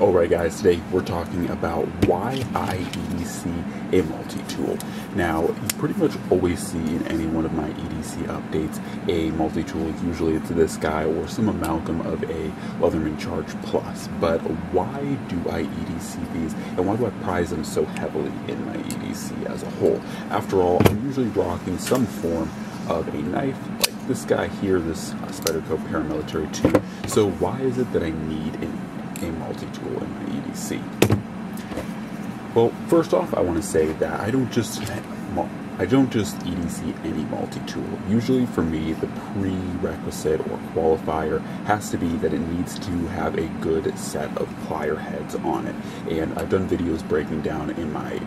Alright guys, today we're talking about why I EDC a multi-tool. Now, you pretty much always see in any one of my EDC updates a multi-tool. Usually it's this guy or some amalgam of a Leatherman Charge Plus. But why do I EDC these and why do I prize them so heavily in my EDC as a whole? After all, I'm usually rocking some form of a knife like this guy here, this Spyderco Paramilitary 2. So why is it that I need an a multi-tool in my EDC? Well, first off, I want to say that I don't just I don't just EDC any multi-tool. Usually for me, the prerequisite or qualifier has to be that it needs to have a good set of plier heads on it. And I've done videos breaking down in my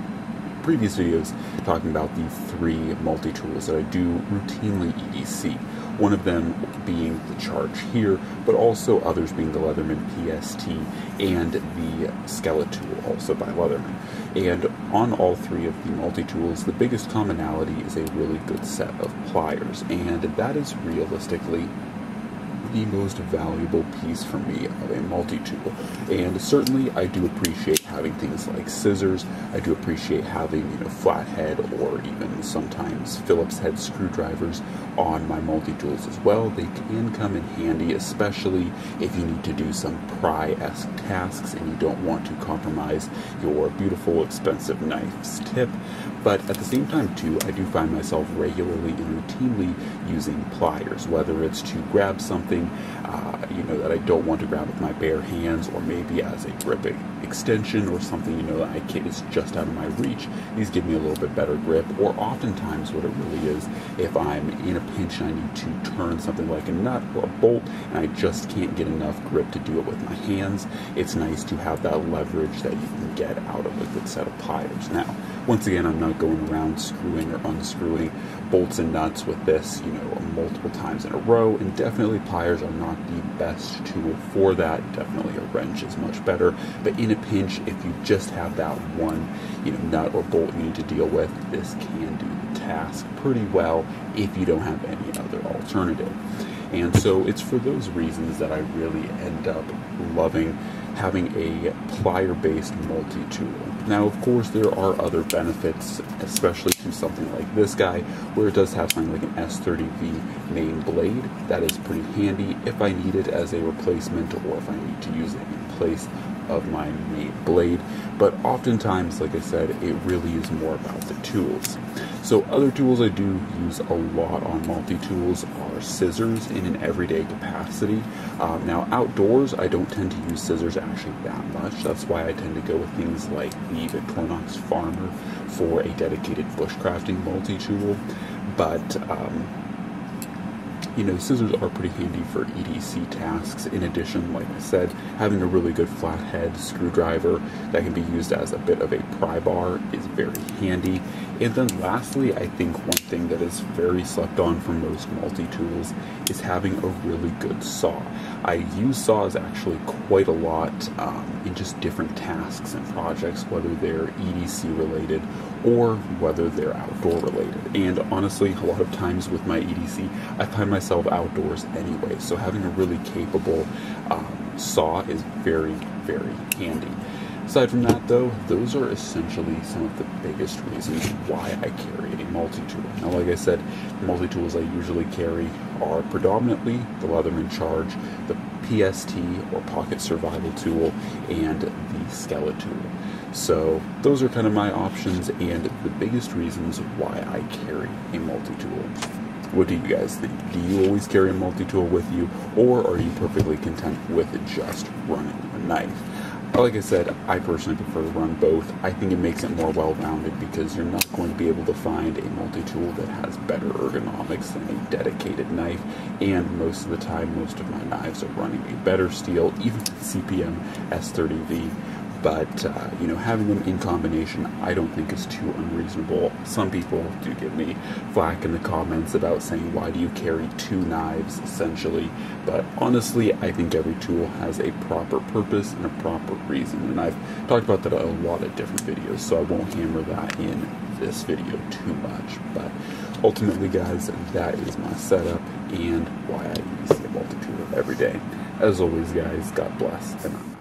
previous videos talking about the three multi-tools that I do routinely EDC. One of them being the charge here, but also others being the Leatherman PST and the Skeletool, also by Leatherman. And on all three of the multi-tools, the biggest commonality is a really good set of pliers, and that is realistically the most valuable piece for me of a multi-tool. And certainly I do appreciate having things like scissors. I do appreciate having, you know, flathead or even sometimes Phillips head screwdrivers on my multi-tools as well. They can come in handy, especially if you need to do some pry-esque tasks and you don't want to compromise your beautiful, expensive knife's tip. But at the same time, too, I do find myself regularly and routinely using pliers, whether it's to grab something, uh, you know, that I don't want to grab with my bare hands, or maybe as a grip extension or something, you know, that I can is just out of my reach. These give me a little bit better grip, or oftentimes what it really is, if I'm in a pinch and I need to turn something like a nut or a bolt, and I just can't get enough grip to do it with my hands, it's nice to have that leverage that you can get out of a good set of pliers. Now, once again, I'm not going around screwing or unscrewing bolts and nuts with this, you know, multiple times in a row, and definitely pliers are not the best tool for that. Definitely a wrench is much better, but in a pinch, if you just have that one, you know, nut or bolt you need to deal with, this can do the task pretty well if you don't have any other alternative. And so it's for those reasons that I really end up loving having a plier based multi tool. Now, of course, there are other benefits, especially to something like this guy, where it does have something like an S30V main blade. That is pretty handy if I need it as a replacement or if I need to use it in place of my main blade. But oftentimes, like I said, it really is more about the tools. So other tools I do use a lot on multi-tools are scissors in an everyday capacity. Um, now outdoors, I don't tend to use scissors actually that much. That's why I tend to go with things like the Victorinox Farmer for a dedicated bushcrafting multi-tool. But um, you know, scissors are pretty handy for EDC tasks. In addition, like I said, having a really good flathead screwdriver that can be used as a bit of a pry bar is very handy. And then lastly, I think one thing that is very slept on for most multi-tools is having a really good saw. I use saws actually quite a lot um, in just different tasks and projects, whether they're EDC related or whether they're outdoor related. And honestly, a lot of times with my EDC, I find myself outdoors anyway, so having a really capable um, saw is very, very handy. Aside from that, though, those are essentially some of the biggest reasons why I carry a multi-tool. Now, like I said, the multi-tools I usually carry are predominantly the Leatherman Charge, the PST or Pocket Survival Tool, and the Skeletool. So those are kind of my options and the biggest reasons why I carry a multi-tool. What do you guys think? Do you always carry a multi-tool with you, or are you perfectly content with just running a knife? Like I said, I personally prefer to run both. I think it makes it more well-rounded because you're not going to be able to find a multi-tool that has better ergonomics than a dedicated knife. And most of the time, most of my knives are running a better steel, even CPM S30V but uh, you know having them in combination i don't think is too unreasonable. Some people do give me flack in the comments about saying why do you carry two knives essentially? But honestly i think every tool has a proper purpose and a proper reason and i've talked about that a lot of different videos so i won't hammer that in this video too much. But ultimately guys that is my setup and why i use the multi-tool every day. As always guys god bless and i'm